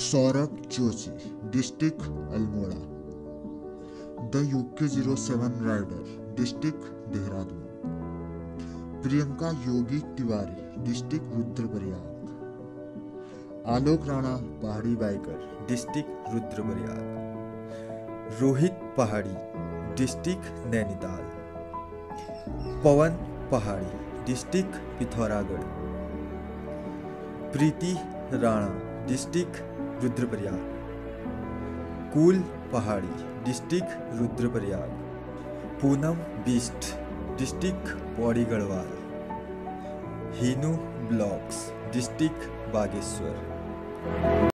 Saurabh Joshi district Almora the UK zero seven rider district Dehradun Priyanka Yogi Tiwari district Rudraprayag Alok Rana Pahadi biker district Rudraprayag Rohit पहाड़ी district Nainital Pawan Pahadi district Pithoragarh Preeti Rana district Rudraprayag. कुल Pahadi district Rudraprayag. Poonam Bisht district Pauri Garhwal हीनू blocks district Bageshwar.